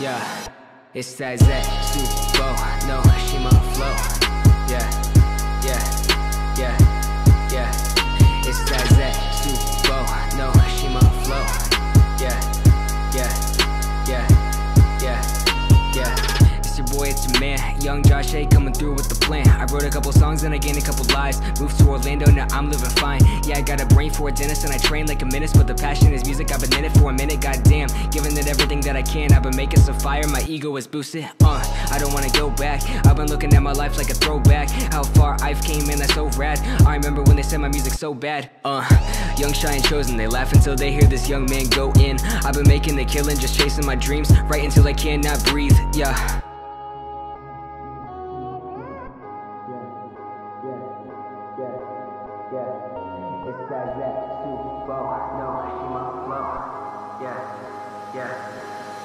Yeah, it's that Z Super no Shima flow. It's your man, Young Josh A coming through with the plan. I wrote a couple songs and I gained a couple lives. Moved to Orlando, now I'm living fine. Yeah, I got a brain for a dentist and I train like a menace, but the passion is music. I've been in it for a minute, goddamn. Giving it everything that I can. I've been making some fire, my ego is boosted. Uh, I don't wanna go back. I've been looking at my life like a throwback. How far I've came, man, that's so rad. I remember when they said my music so bad. Uh, young, shy, and chosen. They laugh until they hear this young man go in. I've been making the killing, just chasing my dreams, right until I cannot breathe. Yeah. Z Super Bowl, no Shima flow. Yeah, yeah,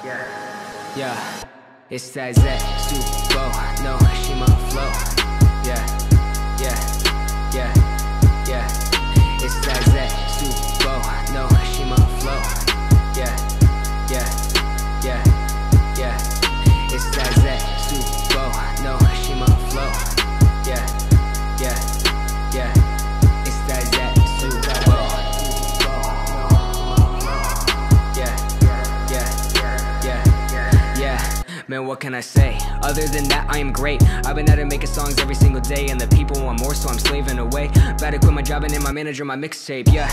yeah. Yeah, it's that Z Super Bowl, no Shima flow. What can I say? Other than that, I am great. I've been at it making songs every single day, and the people want more, so I'm slaving away. About to quit my job and in my manager my mixtape. Yeah,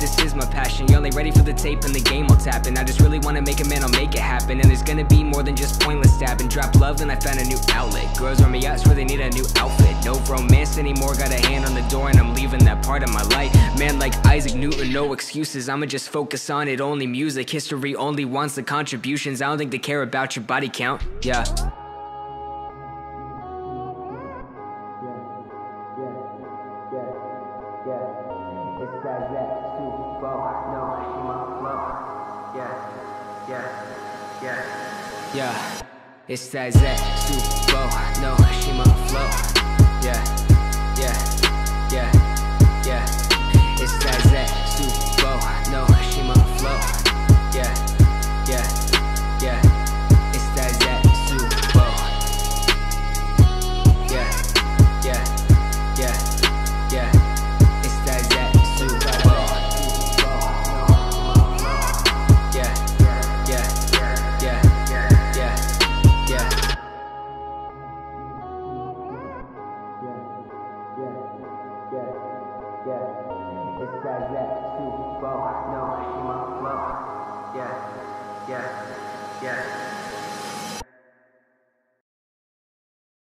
this is my passion. You're only ready for the tape and the game will tap. And I just really wanna make it, man, I'll make it happen. And there's gonna be more than just pointless stabbing. Drop love, and I found a new outlet. Girls run me out, swear they need a new outfit. No romance anymore, got a hand on the door, and I'm leaving that part of my life. Man, like Isaac Newton, no excuses. I'ma just focus on it, only music. History only wants the contributions. I don't think they care about your body count. Yeah. Yeah, yeah, yeah, yeah. It's that Z Super Bowl, no Shima flow. Yeah, yeah, yeah. Yeah, it's that Z Super Bowl, no Shima flow. It's that Z Super Bowl, no Shima flow. Yeah, yeah, yeah.